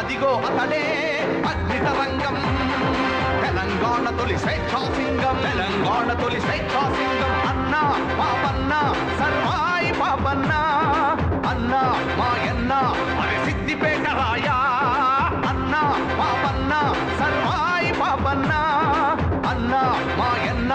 అదిగో అతడే అగ్నితరంగం తెలంగాణ తొలి స్వేచ్ఛాసింగం తెలంగాణ తొలి స్వేచ్ఛాసింగం. అన్న పాపన్న సర్వాయి పాపన్న అన్న మాయన్న మరి సిద్దిపేట రాయా అన్న పాపన్న సర్వాయి పాపన్న అన్న మాయన్న